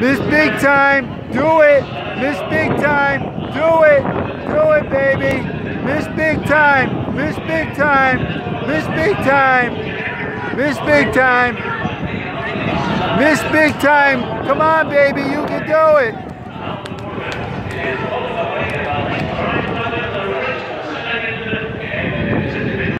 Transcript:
Miss Big Time, do it. Miss Big Time, do it. Do it, baby. Miss Big Time, Miss Big Time, Miss Big Time, Miss Big Time, Miss Big Time. Come on, baby, you can do it.